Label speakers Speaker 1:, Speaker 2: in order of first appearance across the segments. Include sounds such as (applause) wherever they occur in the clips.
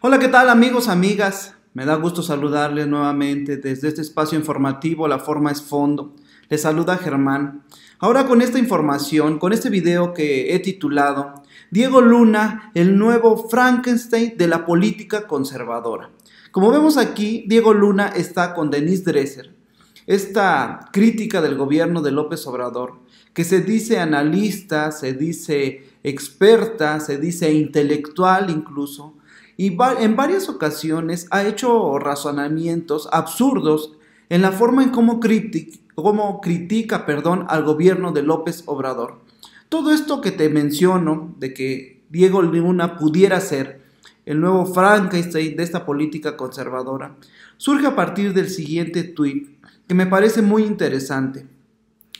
Speaker 1: Hola, ¿qué tal amigos, amigas? Me da gusto saludarles nuevamente desde este espacio informativo La Forma es Fondo. Les saluda Germán. Ahora con esta información, con este video que he titulado Diego Luna, el nuevo Frankenstein de la política conservadora. Como vemos aquí, Diego Luna está con Denise Dresser, esta crítica del gobierno de López Obrador, que se dice analista, se dice experta, se dice intelectual incluso, y en varias ocasiones ha hecho razonamientos absurdos en la forma en cómo, critica perdón, al gobierno de López Obrador. Todo esto que te menciono de que Diego Luna pudiera ser el nuevo Frankenstein de esta política conservadora, surge a partir del siguiente tuit que me parece muy interesante.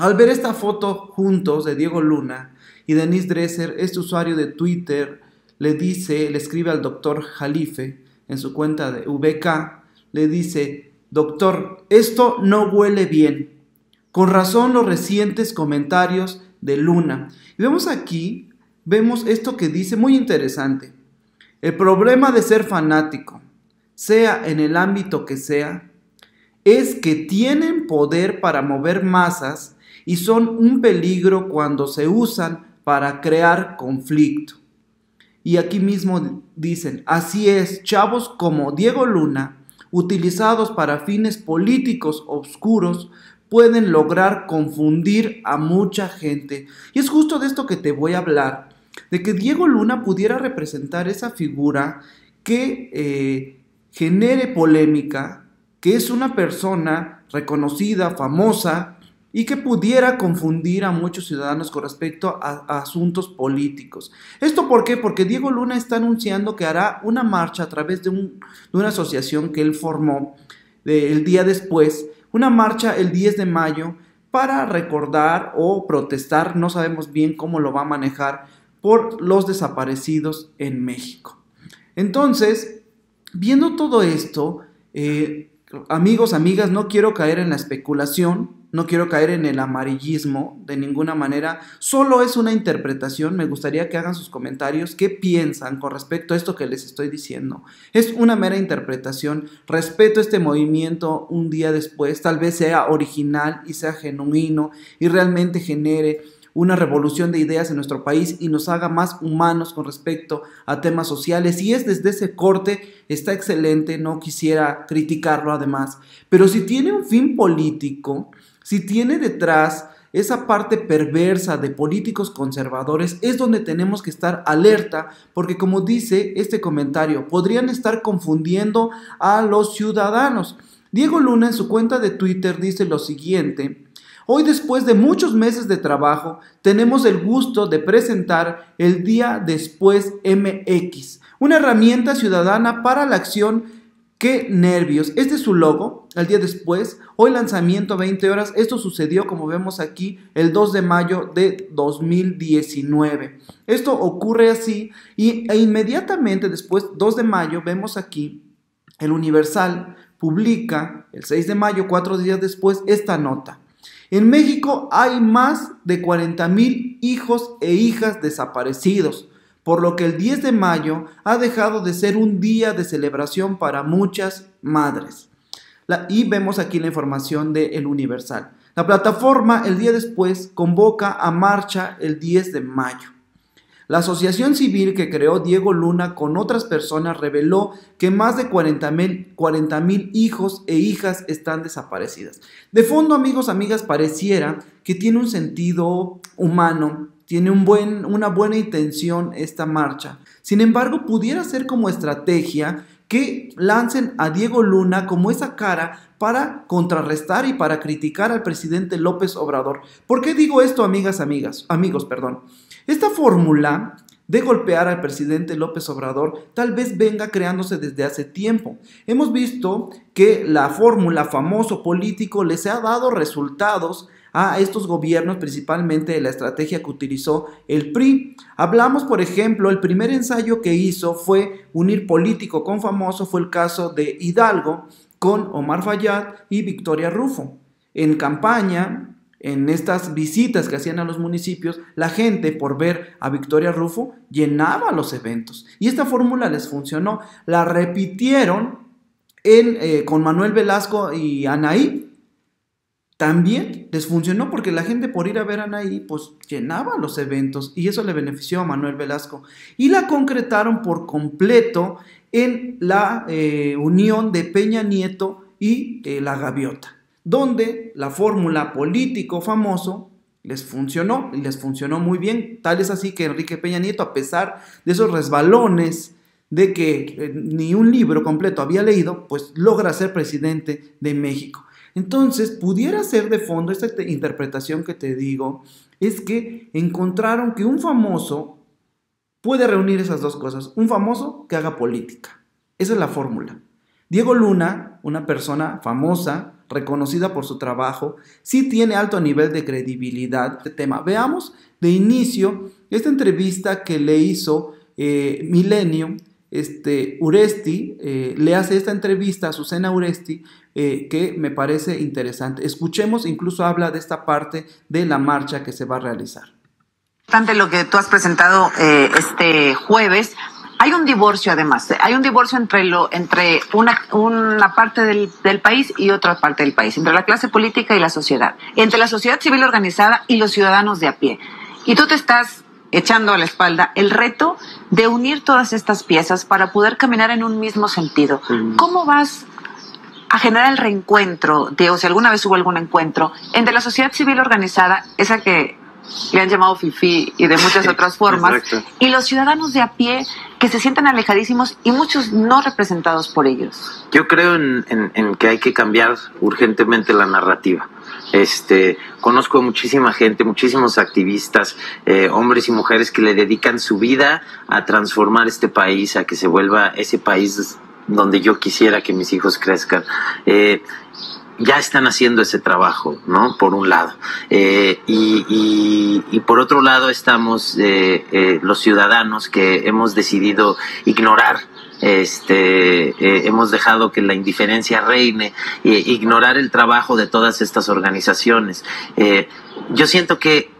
Speaker 1: Al ver esta foto juntos de Diego Luna y Denise Dresser, este usuario de Twitter le dice, le escribe al doctor Jalife en su cuenta de VK, le dice, doctor, esto no huele bien. Con razón los recientes comentarios de Luna. Y vemos aquí, vemos esto que dice muy interesante. El problema de ser fanático, sea en el ámbito que sea, es que tienen poder para mover masas y son un peligro cuando se usan para crear conflicto. Y aquí mismo dicen, así es, chavos como Diego Luna, utilizados para fines políticos oscuros, pueden lograr confundir a mucha gente. Y es justo de esto que te voy a hablar, de que Diego Luna pudiera representar esa figura que eh, genere polémica, que es una persona reconocida, famosa, y que pudiera confundir a muchos ciudadanos con respecto a, asuntos políticos. ¿Esto por qué? Porque Diego Luna está anunciando que hará una marcha a través de, una asociación que él formó el día después, una marcha el 10 de mayo para recordar o protestar, no sabemos bien cómo lo va a manejar, por los desaparecidos en México. Entonces, viendo todo esto, eh, amigos, amigas, no quiero caer en la especulación, no quiero caer en el amarillismo de ninguna manera, solo es una interpretación, me gustaría que hagan sus comentarios, qué piensan con respecto a esto que les estoy diciendo. Es una mera interpretación, respeto este movimiento un día después, tal vez sea original y sea genuino y realmente genere una revolución de ideas en nuestro país y nos haga más humanos con respecto a temas sociales. Y es desde ese corte, está excelente, no quisiera criticarlo además, pero si tiene un fin político, si tiene detrás esa parte perversa de políticos conservadores es donde tenemos que estar alerta porque como dice este comentario, podrían estar confundiendo a los ciudadanos. Diego Luna en su cuenta de Twitter dice lo siguiente, Hoy, después de muchos meses de trabajo, tenemos el gusto de presentar el Día Después MX, una herramienta ciudadana para la acción ¡Qué nervios! Este es su logo, el día después, hoy lanzamiento 20 horas, esto sucedió como vemos aquí el 2 de mayo de 2019. Esto ocurre así y, e inmediatamente después, 2 de mayo, vemos aquí el Universal publica el 6 de mayo, cuatro días después, esta nota. En México hay más de 40 mil hijos e hijas desaparecidos, por lo que el 10 de mayo ha dejado de ser un día de celebración para muchas madres. y vemos aquí la información de El Universal. La plataforma el día después convoca a marcha el 10 de mayo. La asociación civil que creó Diego Luna con otras personas reveló que más de 40 mil hijos e hijas están desaparecidas. De fondo, amigos, amigas, pareciera que tiene un sentido humano, tiene un buen, una buena intención esta marcha. Sin embargo, pudiera ser como estrategia que lancen a Diego Luna como esa cara para contrarrestar y para criticar al presidente López Obrador. ¿Por qué digo esto, amigas, amigas, amigos, perdón? Esta fórmula de golpear al presidente López Obrador tal vez venga creándose desde hace tiempo. Hemos visto que la fórmula famoso político les ha dado resultados a estos gobiernos, principalmente de la estrategia que utilizó el PRI. Hablamos, por ejemplo, el primer ensayo que hizo fue unir político con famoso, fue el caso de Hidalgo con Omar Fayad y Victoria Rufo. En campaña en estas visitas que hacían a los municipios, la gente por ver a Victoria Rufo llenaba los eventos. Y esta fórmula les funcionó. La repitieron eh, con Manuel Velasco y Anaí. También les funcionó porque la gente por ir a ver a Anaí, pues llenaba los eventos y eso le benefició a Manuel Velasco. Y la concretaron por completo en la eh, unión de Peña Nieto y eh, la Gaviota donde la fórmula político famoso les funcionó y les funcionó muy bien. Tal es así que Enrique Peña Nieto, a pesar de esos resbalones de que eh, ni un libro completo había leído, pues logra ser presidente de México. Entonces, pudiera ser de fondo esta interpretación que te digo, es que encontraron que un famoso puede reunir esas dos cosas. Un famoso que haga política. Esa es la fórmula. Diego Luna, una persona famosa, reconocida por su trabajo, sí tiene alto nivel de credibilidad este tema. Veamos de inicio esta entrevista que le hizo eh, Milenio, este, Uresti, eh, le hace esta entrevista a Susana Uresti, eh, que me parece interesante. Escuchemos, incluso habla de esta parte de la marcha que se va a realizar.
Speaker 2: Lo que tú has presentado este jueves hay un divorcio además, hay un divorcio entre, lo, entre una, una parte del, del, país y otra parte del país, entre la clase política y la sociedad, entre la sociedad civil organizada y los ciudadanos de a pie. Y tú te estás echando a la espalda el reto de unir todas estas piezas para poder caminar en un mismo sentido. ¿Cómo vas a generar el reencuentro, Diego, si alguna vez hubo algún encuentro, entre la sociedad civil organizada, esa que le han llamado FIFI y de muchas otras formas, y los ciudadanos de a pie que se sientan alejadísimos y muchos no representados por ellos.
Speaker 3: Yo creo en, que hay que cambiar urgentemente la narrativa. Este, conozco muchísima gente, muchísimos activistas, eh, hombres y mujeres que le dedican su vida a transformar este país, a que se vuelva ese país donde yo quisiera que mis hijos crezcan. Eh, ya están haciendo ese trabajo, ¿no? Por un lado. Eh, y, por otro lado estamos eh, eh, los ciudadanos que hemos decidido ignorar este, hemos dejado que la indiferencia reine, ignorar el trabajo de todas estas organizaciones. yo siento que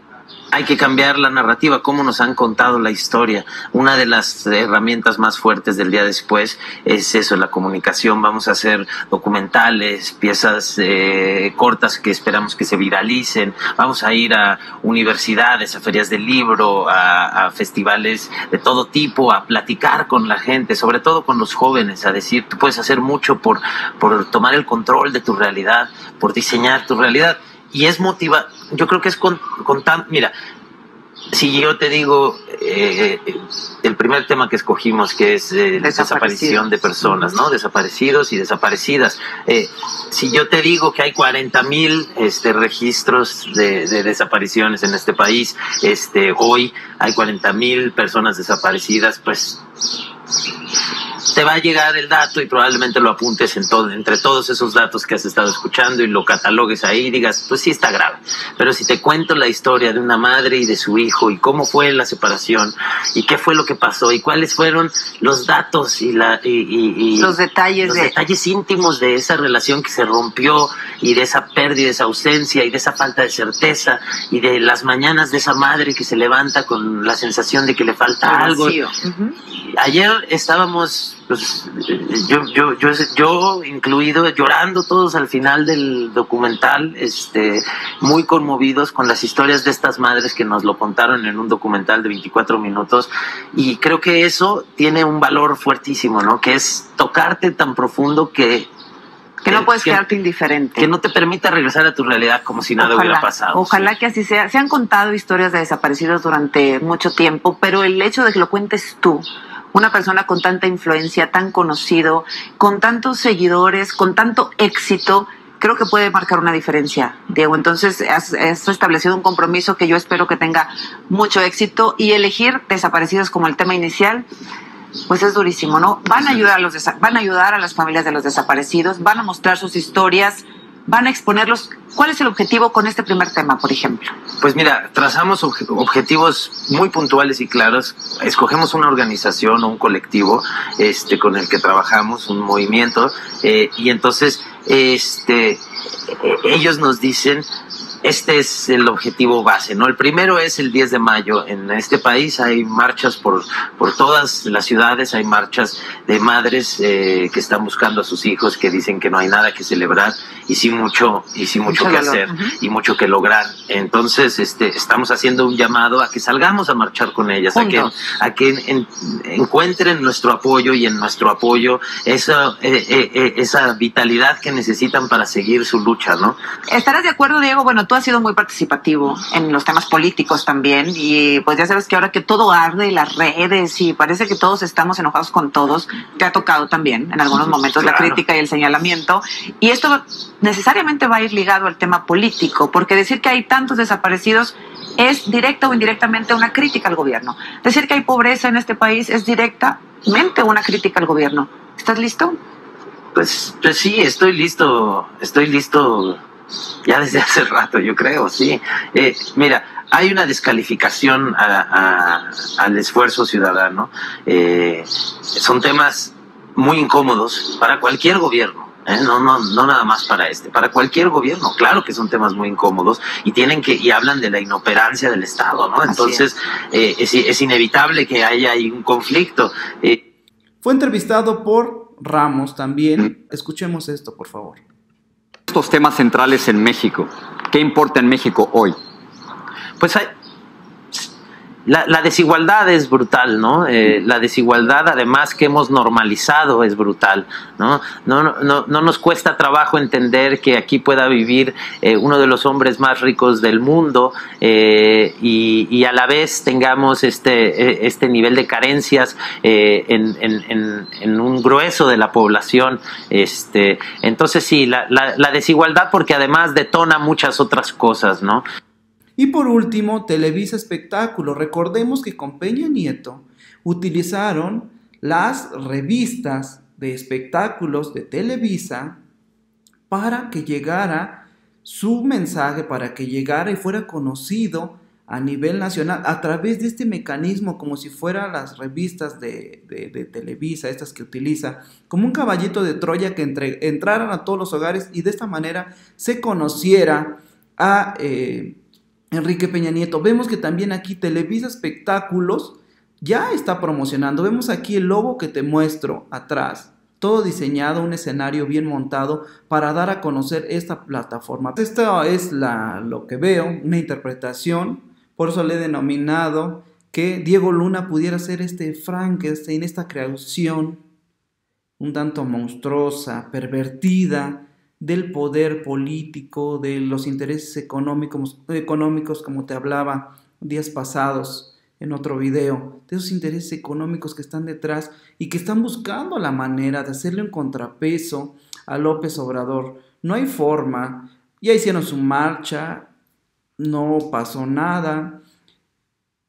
Speaker 3: hay que cambiar la narrativa, cómo nos han contado la historia. Una de las herramientas más fuertes del día después es eso, la comunicación. Vamos a hacer documentales, piezas eh, cortas que esperamos que se viralicen. Vamos a ir a universidades, a ferias del libro, a, a festivales de todo tipo, a platicar con la gente, sobre todo con los jóvenes, a decir, tú puedes hacer mucho por, por tomar el control de tu realidad, por diseñar tu realidad y es motiva, yo creo que es con, con tan, mira, si yo te digo eh, el primer tema que escogimos, que es eh, desaparición de personas, ¿no? Desaparecidos y desaparecidas. Eh, si yo te digo que hay 40 mil este, registros de, de, desapariciones en este país, este, hoy hay 40 mil personas desaparecidas, pues te va a llegar el dato y probablemente lo apuntes en todo, entre todos esos datos que has estado escuchando y lo catalogues ahí y digas, pues sí está grave. Pero si te cuento la historia de una madre y de su hijo y cómo fue la separación y qué fue lo que pasó y cuáles fueron los datos y, la, y,
Speaker 2: los detalles,
Speaker 3: los detalles íntimos de esa relación que se rompió y de esa pérdida, de esa ausencia y de esa falta de certeza y de las mañanas de esa madre que se levanta con la sensación de que le falta algo. Ayer estábamos pues, yo, yo, yo, yo incluido, llorando todos al final del documental, este, muy conmovidos con las historias de estas madres que nos lo contaron en un documental de 24 minutos. Y creo que eso tiene un valor fuertísimo, ¿no? Que es tocarte tan profundo que
Speaker 2: que no puedes quedarte indiferente.
Speaker 3: Que no te permita regresar a tu realidad como si nada hubiera pasado.
Speaker 2: Ojalá que así sea. Se han contado historias de desaparecidos durante mucho tiempo, pero el hecho de que lo cuentes tú, una persona con tanta influencia, tan conocido, con tantos seguidores, con tanto éxito, creo que puede marcar una diferencia, Diego. Entonces, has, establecido un compromiso que yo espero que tenga mucho éxito y elegir desaparecidos como el tema inicial. Pues es durísimo, ¿no? Van a ayudar a los van a ayudar a las familias de los desaparecidos, van a mostrar sus historias, van a exponerlos. ¿Cuál es el objetivo con este primer tema, por ejemplo?
Speaker 3: Pues mira, trazamos objetivos muy puntuales y claros. Escogemos una organización o un colectivo este, con el que trabajamos, un movimiento, eh, y entonces este, eh, ellos nos dicen este es el objetivo base, ¿no? El primero es el 10 de mayo. En este país hay marchas por, por todas las ciudades, hay marchas de madres eh, que están buscando a sus hijos, que dicen que no hay nada que celebrar y sí mucho, y sí mucho, que hacer y mucho que lograr. Entonces, este, estamos haciendo un llamado a que salgamos a marchar con ellas, a que, a que encuentren nuestro apoyo y en nuestro apoyo esa, eh, eh, esa vitalidad que necesitan para seguir su lucha, ¿no?
Speaker 2: ¿Estarás de acuerdo, Diego? Bueno, tú has sido muy participativo en los temas políticos también y pues ya sabes que ahora que todo arde, las redes y parece que todos estamos enojados con todos, te ha tocado también en algunos momentos la crítica y el señalamiento y esto necesariamente va a ir ligado al tema político, porque decir que hay tantos desaparecidos es directa o indirectamente una crítica al gobierno. Decir que hay pobreza en este país es directamente una crítica al gobierno. ¿Estás listo?
Speaker 3: Pues, pues sí, estoy listo, estoy listo ya desde (laughs) hace rato, yo creo, sí. Eh, mira, hay una descalificación al esfuerzo ciudadano. Eh, son temas muy incómodos para cualquier gobierno. ¿eh? No, no, no nada más para este, para cualquier gobierno, claro que son temas muy incómodos y tienen que, y hablan de la inoperancia del Estado, ¿no? Entonces, es. es. inevitable que haya ahí un conflicto.
Speaker 1: Fue entrevistado por Ramos también. Escuchemos esto, por favor
Speaker 4: estos temas centrales en México. ¿Qué importa en México hoy?
Speaker 3: Pues hay, la, desigualdad es brutal, ¿no? Eh, la desigualdad, además, que hemos normalizado es brutal, ¿no? No, no, no nos cuesta trabajo entender que aquí pueda vivir eh, uno de los hombres más ricos del mundo eh, y, a la vez tengamos este, este nivel de carencias en, en, un grueso de la población. Este, entonces, sí, la, la desigualdad porque además detona muchas otras cosas, ¿no?
Speaker 1: Y por último, Televisa Espectáculo. Recordemos que con Peña Nieto utilizaron las revistas de espectáculos de Televisa para que llegara su mensaje, para que llegara y fuera conocido a nivel nacional a través de este mecanismo, como si fueran las revistas de, Televisa, estas que utiliza, como un caballito de Troya que entraran a todos los hogares y de esta manera se conociera a... Eh, Enrique Peña Nieto. Vemos que también aquí Televisa Espectáculos ya está promocionando. Vemos aquí el logo que te muestro atrás. Todo diseñado, un escenario bien montado para dar a conocer esta plataforma. Esto es la, lo que veo, una interpretación. Por eso le he denominado que Diego Luna pudiera ser este Frankenstein, esta creación un tanto monstruosa, pervertida, del poder político, de los intereses económicos, económicos como te hablaba días pasados en otro video, de esos intereses económicos que están detrás y que están buscando la manera de hacerle un contrapeso a López Obrador. No hay forma, ya hicieron su marcha, no pasó nada.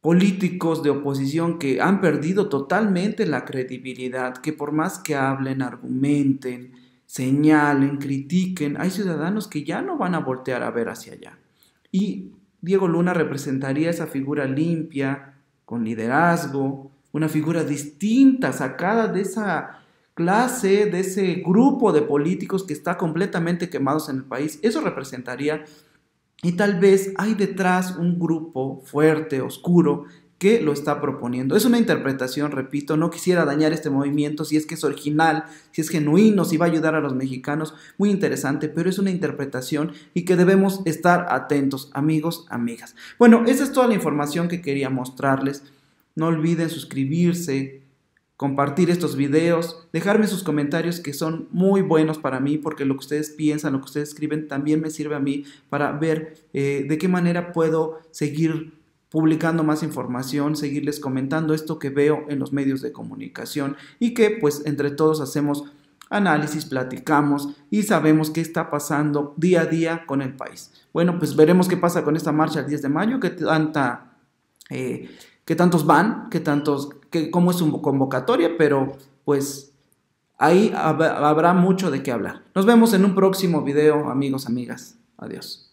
Speaker 1: Políticos de oposición que han perdido totalmente la credibilidad, que por más que hablen, argumenten, señalen, critiquen, hay ciudadanos que ya no van a voltear a ver hacia allá. Y Diego Luna representaría esa figura limpia, con liderazgo, una figura distinta, sacada de esa clase, de ese grupo de políticos que está completamente quemados en el país. Eso representaría y tal vez hay detrás un grupo fuerte, oscuro, que lo está proponiendo. Es una interpretación, repito, no quisiera dañar este movimiento si es que es original, si es genuino, si va a ayudar a los mexicanos, muy interesante, pero es una interpretación y que debemos estar atentos, amigos, amigas. Bueno, esa es toda la información que quería mostrarles. No olviden suscribirse, compartir estos videos, dejarme sus comentarios que son muy buenos para mí porque lo que ustedes piensan, lo que ustedes escriben también me sirve a mí para ver eh, de qué manera puedo seguir publicando más información, seguirles comentando esto que veo en los medios de comunicación y que pues entre todos hacemos análisis, platicamos y sabemos qué está pasando día a día con el país. Bueno, pues veremos qué pasa con esta marcha el 10 de mayo, qué tanta, eh, qué tantos van, qué tantos, qué, cómo es su convocatoria, pero pues ahí habrá mucho de qué hablar. Nos vemos en un próximo video, amigos, amigas. Adiós.